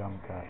จำกัด